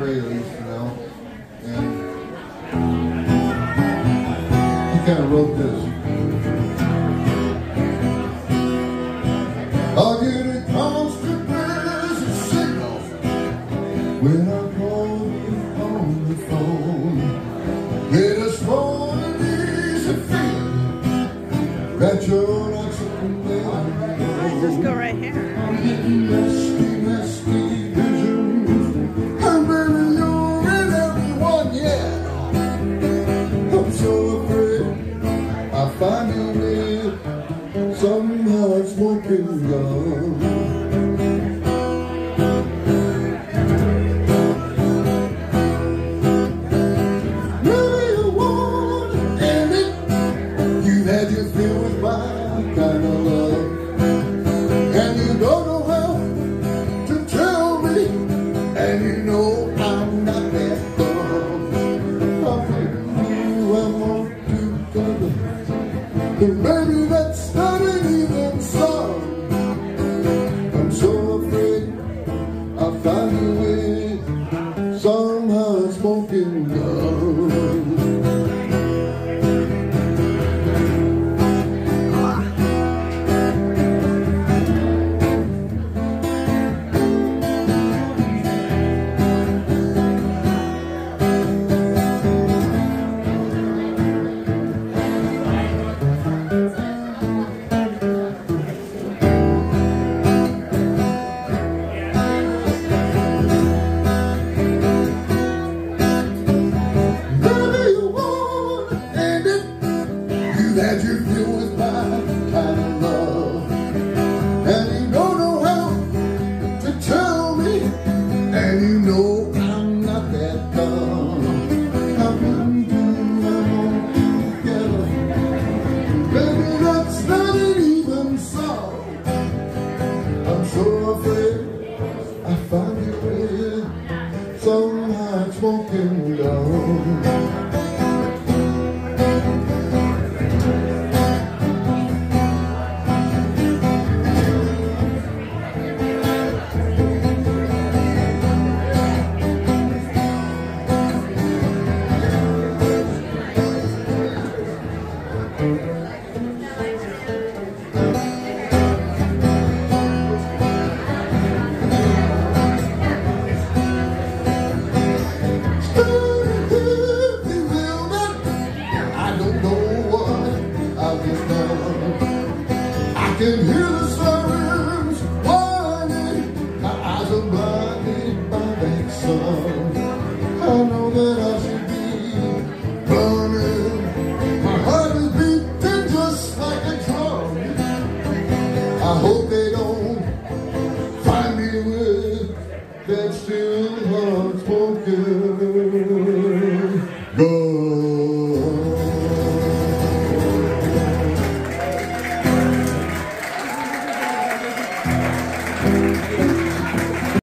you know, and he kind of wrote this. I'll get a constant prayers and signal when I call you on the phone. Get a small and easy feeling that you're not something that Just go right here. Somehow it's smoking gun. I'll find you somehow smoking gun. You've had with my kind of love. And you don't know how to tell me. And you know I'm not that dumb. How can you and I together? Baby, that's not even. I'm so afraid I find it with somehow smoking down. Can hear the sirens whining. My eyes are blinded by that sun. I know that I should be running. My heart is beating just like a drum. I hope they don't find me with that still spoken.